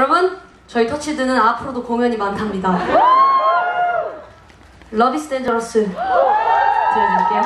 여러분 저희 터치드는 앞으로도 공연이 많답니다. 러비스 덴저러스 들려드릴게요.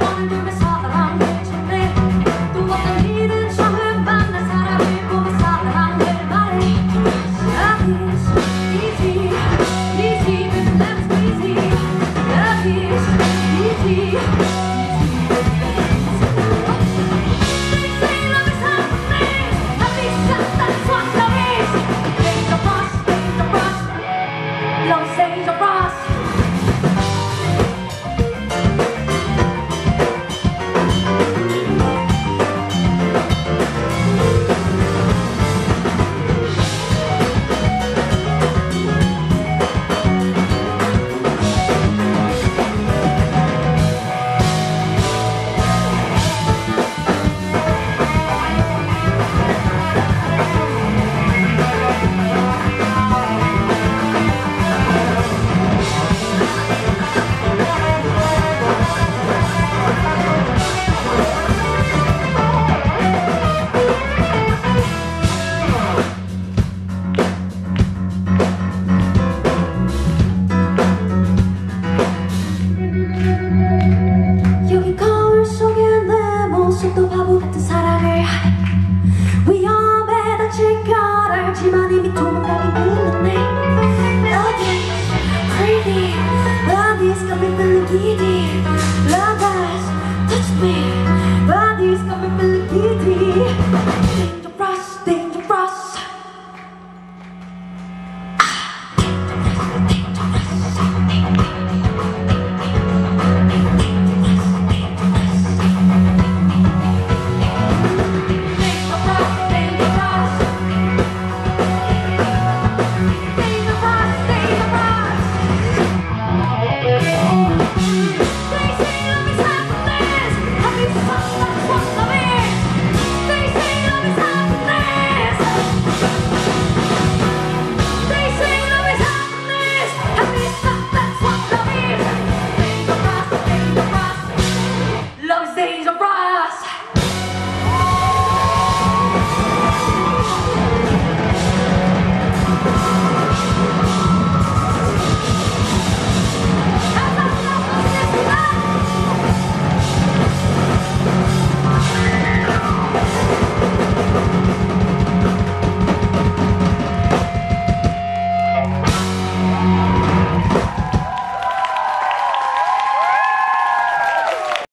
wonder is